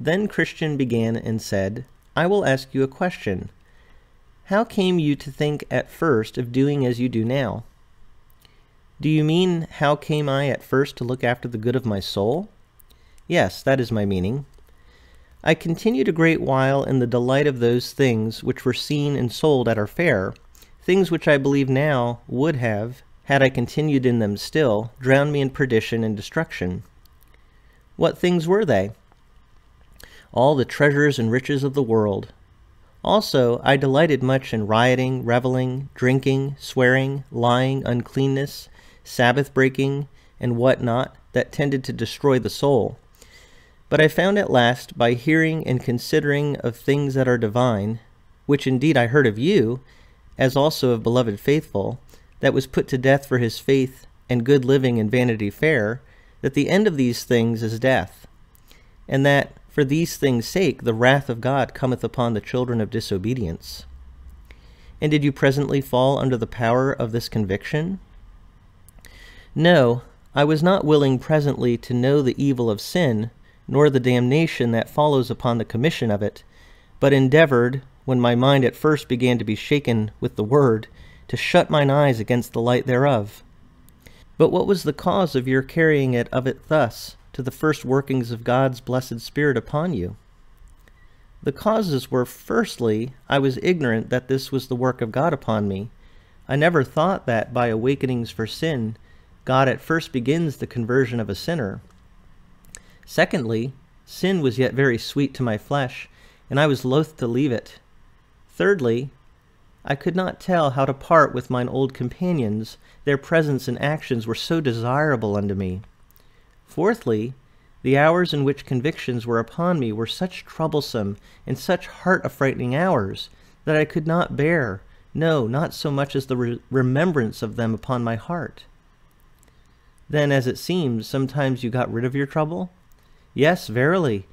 Then Christian began and said, I will ask you a question. How came you to think at first of doing as you do now? Do you mean, how came I at first to look after the good of my soul? Yes, that is my meaning. I continued a great while in the delight of those things which were seen and sold at our fair, things which I believe now would have, had I continued in them still, drowned me in perdition and destruction. What things were they? All the treasures and riches of the world. Also, I delighted much in rioting, reveling, drinking, swearing, lying, uncleanness, Sabbath breaking, and what not, that tended to destroy the soul. But I found at last, by hearing and considering of things that are divine, which indeed I heard of you, as also of beloved faithful, that was put to death for his faith and good living in Vanity Fair, that the end of these things is death, and that for these things' sake the wrath of God cometh upon the children of disobedience. And did you presently fall under the power of this conviction? No, I was not willing presently to know the evil of sin, nor the damnation that follows upon the commission of it, but endeavored, when my mind at first began to be shaken with the word, to shut mine eyes against the light thereof. But what was the cause of your carrying it of it thus, to the first workings of God's blessed Spirit upon you? The causes were, firstly, I was ignorant that this was the work of God upon me. I never thought that by awakenings for sin, God at first begins the conversion of a sinner. Secondly, sin was yet very sweet to my flesh, and I was loath to leave it. Thirdly, I could not tell how to part with mine old companions, their presence and actions were so desirable unto me. Fourthly, the hours in which convictions were upon me were such troublesome and such heart-affrightening hours, that I could not bear, no, not so much as the re remembrance of them upon my heart. Then, as it seems, sometimes you got rid of your trouble? Yes, verily,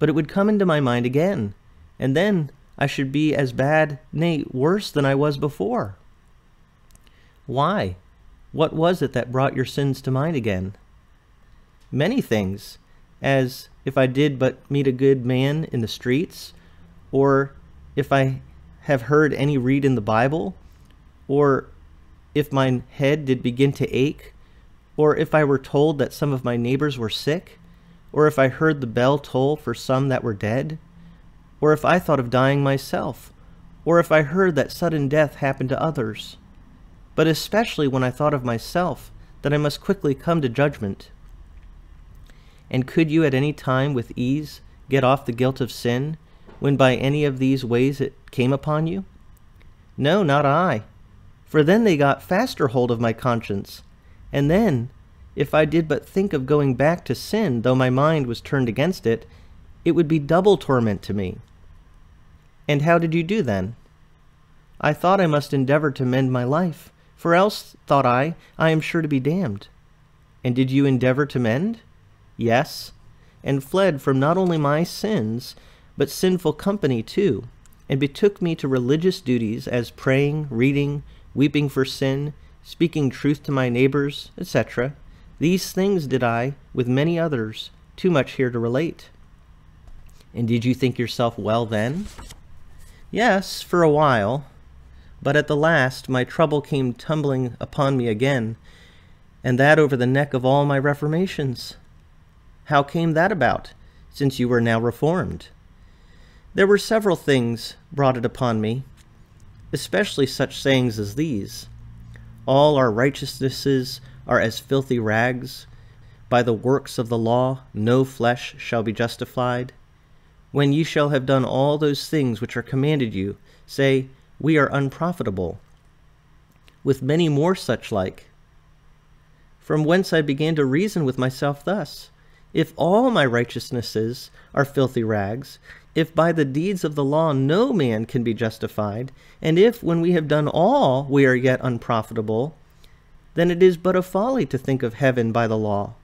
but it would come into my mind again, and then I should be as bad, nay, worse than I was before. Why? What was it that brought your sins to mind again? Many things, as if I did but meet a good man in the streets, or if I have heard any read in the Bible, or if mine head did begin to ache, or if I were told that some of my neighbors were sick, or if I heard the bell toll for some that were dead, or if I thought of dying myself, or if I heard that sudden death happened to others, but especially when I thought of myself, that I must quickly come to judgment. And could you at any time with ease get off the guilt of sin, when by any of these ways it came upon you? No, not I, for then they got faster hold of my conscience, and then, if I did but think of going back to sin, though my mind was turned against it, it would be double torment to me. And how did you do then? I thought I must endeavor to mend my life, for else, thought I, I am sure to be damned. And did you endeavor to mend? Yes, and fled from not only my sins, but sinful company too, and betook me to religious duties as praying, reading, weeping for sin, speaking truth to my neighbors, etc. These things did I, with many others, too much here to relate. And did you think yourself well then? Yes, for a while, but at the last my trouble came tumbling upon me again, and that over the neck of all my reformations. How came that about, since you were now reformed? There were several things brought it upon me, especially such sayings as these. All our righteousnesses are as filthy rags. By the works of the law no flesh shall be justified. When ye shall have done all those things which are commanded you, say, We are unprofitable. With many more such like. From whence I began to reason with myself thus If all my righteousnesses are filthy rags, if by the deeds of the law no man can be justified, and if, when we have done all, we are yet unprofitable, then it is but a folly to think of heaven by the law.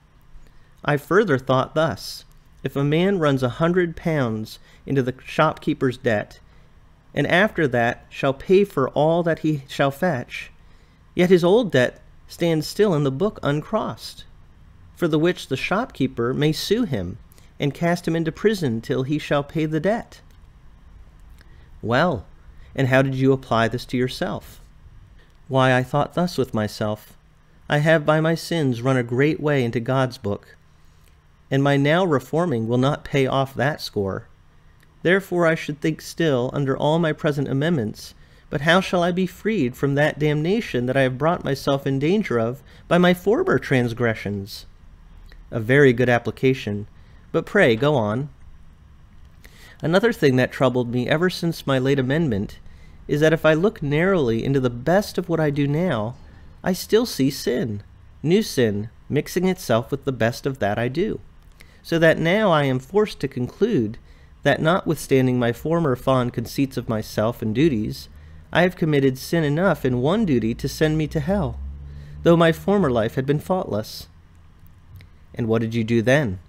I further thought thus If a man runs a hundred pounds into the shopkeeper's debt, and after that shall pay for all that he shall fetch, yet his old debt stands still in the book uncrossed, for the which the shopkeeper may sue him, and cast him into prison till he shall pay the debt. Well, and how did you apply this to yourself? Why, I thought thus with myself I have by my sins run a great way into God's book, and my now reforming will not pay off that score. Therefore I should think still, under all my present amendments, but how shall I be freed from that damnation that I have brought myself in danger of by my former transgressions? A very good application, but pray go on. Another thing that troubled me ever since my late amendment is that if I look narrowly into the best of what I do now, I still see sin, new sin, mixing itself with the best of that I do. So that now I am forced to conclude that notwithstanding my former fond conceits of myself and duties, I have committed sin enough in one duty to send me to hell, though my former life had been faultless. And what did you do then?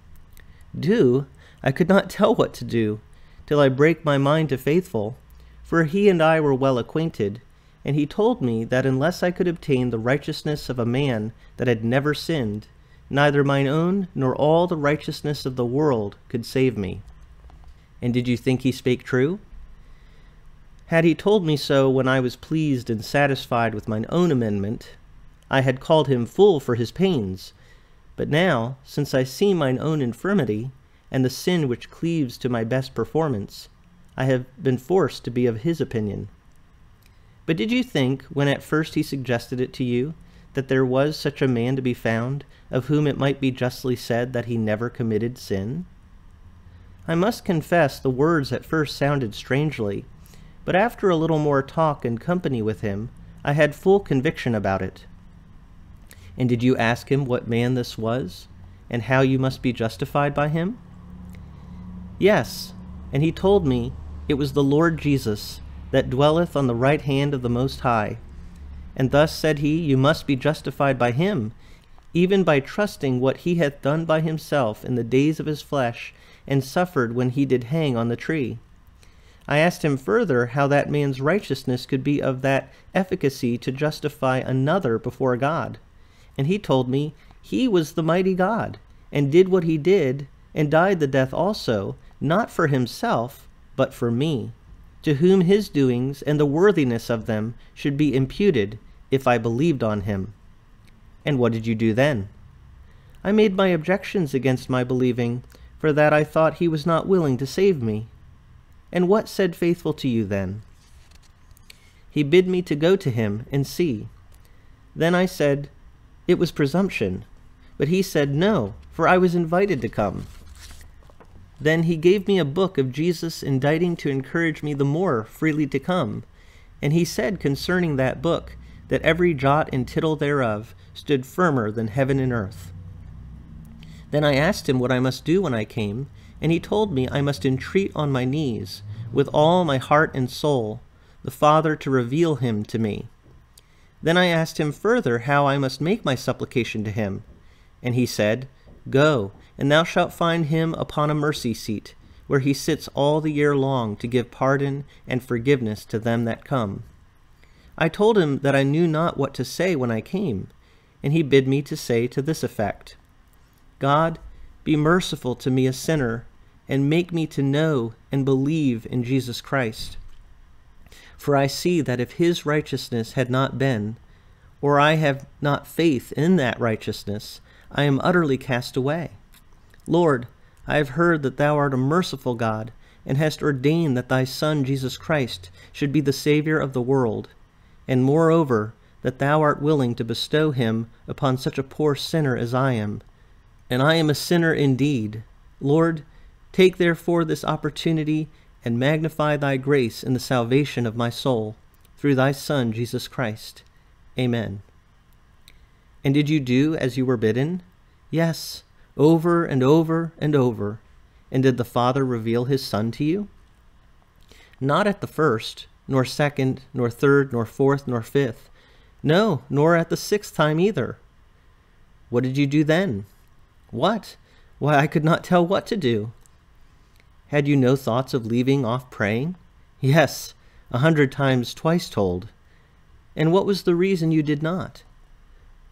Do? I could not tell what to do, till I brake my mind to Faithful, for he and I were well acquainted, and he told me that unless I could obtain the righteousness of a man that had never sinned, neither mine own nor all the righteousness of the world could save me. And did you think he spake true? Had he told me so when I was pleased and satisfied with mine own amendment, I had called him fool for his pains. But now, since I see mine own infirmity, and the sin which cleaves to my best performance, I have been forced to be of his opinion. But did you think, when at first he suggested it to you, that there was such a man to be found, of whom it might be justly said that he never committed sin? I must confess the words at first sounded strangely, but after a little more talk and company with him, I had full conviction about it. And did you ask him what man this was, and how you must be justified by him? Yes, and he told me it was the Lord Jesus that dwelleth on the right hand of the Most High. And thus, said he, you must be justified by him, even by trusting what he hath done by himself in the days of his flesh, and suffered when he did hang on the tree. I asked him further how that man's righteousness could be of that efficacy to justify another before God. And he told me he was the mighty God, and did what he did, and died the death also, not for himself, but for me, to whom his doings and the worthiness of them should be imputed if I believed on him. And what did you do then? I made my objections against my believing, for that I thought he was not willing to save me. And what said Faithful to you then? He bid me to go to him and see. Then I said, It was presumption. But he said, No, for I was invited to come. Then he gave me a book of Jesus inditing to encourage me the more freely to come. And he said concerning that book, that every jot and tittle thereof stood firmer than heaven and earth. Then I asked him what I must do when I came, and he told me I must entreat on my knees, with all my heart and soul, the Father to reveal him to me. Then I asked him further how I must make my supplication to him. And he said, Go, and thou shalt find him upon a mercy seat, where he sits all the year long to give pardon and forgiveness to them that come. I told him that I knew not what to say when I came, and he bid me to say to this effect God, be merciful to me a sinner, and make me to know and believe in Jesus Christ. For I see that if his righteousness had not been, or I have not faith in that righteousness, I am utterly cast away. Lord, I have heard that thou art a merciful God, and hast ordained that thy Son Jesus Christ should be the Saviour of the world, and moreover, that thou art willing to bestow him upon such a poor sinner as I am. And I am a sinner indeed. Lord, take therefore this opportunity and magnify thy grace in the salvation of my soul, through thy Son Jesus Christ. Amen. And did you do as you were bidden? Yes, over and over and over. And did the Father reveal his Son to you? Not at the first, nor second, nor third, nor fourth, nor fifth. No, nor at the sixth time either. What did you do then? What? Why, I could not tell what to do. Had you no thoughts of leaving off praying? Yes, a hundred times twice told. And what was the reason you did not?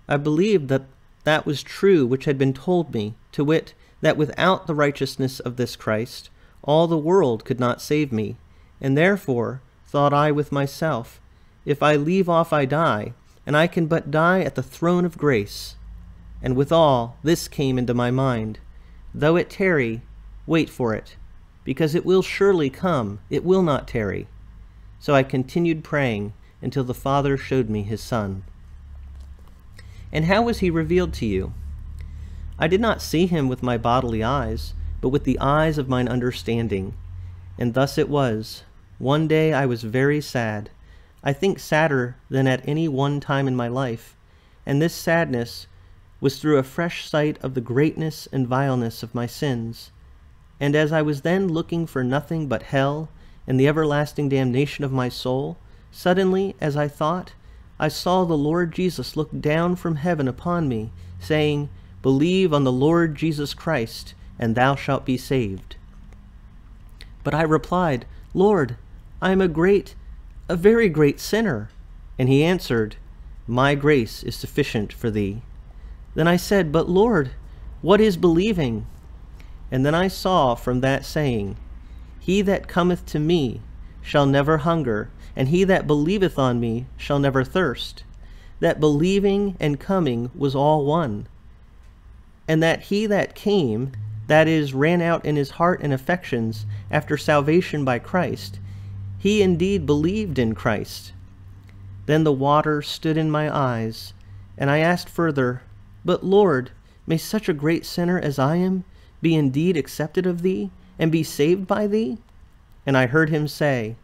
I believed that that was true which had been told me, to wit, that without the righteousness of this Christ, all the world could not save me, and therefore thought I with myself, If I leave off I die, and I can but die at the throne of grace. And withal this came into my mind, Though it tarry, wait for it, because it will surely come, it will not tarry. So I continued praying until the Father showed me his Son. And how was he revealed to you? I did not see him with my bodily eyes, but with the eyes of mine understanding. And thus it was. One day I was very sad, I think sadder than at any one time in my life, and this sadness was through a fresh sight of the greatness and vileness of my sins. And as I was then looking for nothing but hell and the everlasting damnation of my soul, suddenly, as I thought, I saw the Lord Jesus look down from heaven upon me, saying, Believe on the Lord Jesus Christ, and thou shalt be saved. But I replied, Lord, I am a great, a very great sinner. And he answered, My grace is sufficient for thee. Then I said, But Lord, what is believing? And then I saw from that saying, He that cometh to me shall never hunger, and he that believeth on me shall never thirst. That believing and coming was all one. And that he that came, that is, ran out in his heart and affections after salvation by Christ, he indeed believed in Christ. Then the water stood in my eyes, and I asked further, But Lord, may such a great sinner as I am be indeed accepted of thee, and be saved by thee? And I heard him say,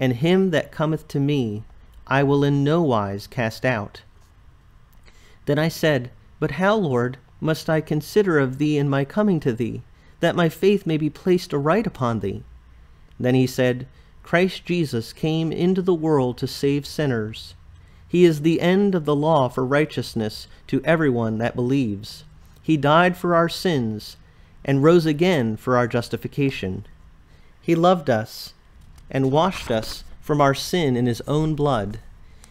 And him that cometh to me I will in no wise cast out. Then I said, But how, Lord, must I consider of thee in my coming to thee, that my faith may be placed aright upon thee? Then he said, Christ Jesus came into the world to save sinners. He is the end of the law for righteousness to everyone that believes. He died for our sins and rose again for our justification. He loved us and washed us from our sin in his own blood.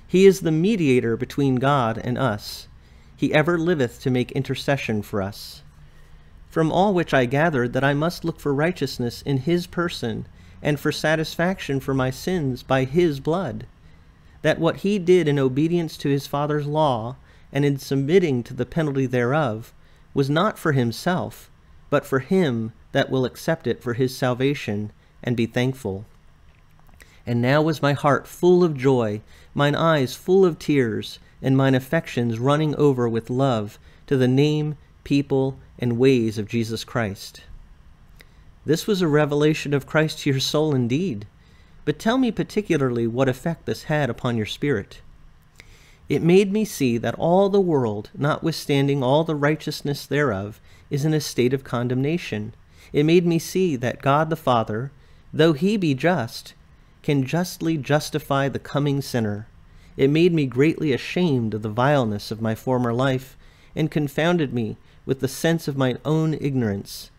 He is the mediator between God and us. He ever liveth to make intercession for us. From all which I gathered that I must look for righteousness in his person and for satisfaction for my sins by his blood. That what he did in obedience to his Father's law, and in submitting to the penalty thereof, was not for himself, but for him that will accept it for his salvation, and be thankful. And now was my heart full of joy, mine eyes full of tears, and mine affections running over with love to the name, people, and ways of Jesus Christ. This was a revelation of Christ to your soul indeed. But tell me particularly what effect this had upon your spirit. It made me see that all the world, notwithstanding all the righteousness thereof, is in a state of condemnation. It made me see that God the Father, though he be just, can justly justify the coming sinner. It made me greatly ashamed of the vileness of my former life, and confounded me with the sense of my own ignorance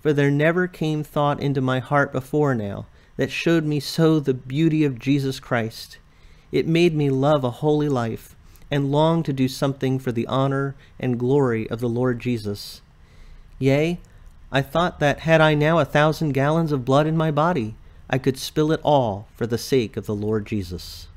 for there never came thought into my heart before now that showed me so the beauty of Jesus Christ. It made me love a holy life and long to do something for the honor and glory of the Lord Jesus. Yea, I thought that had I now a thousand gallons of blood in my body, I could spill it all for the sake of the Lord Jesus.